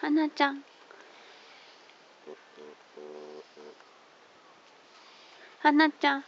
はなちゃん。はなちゃん。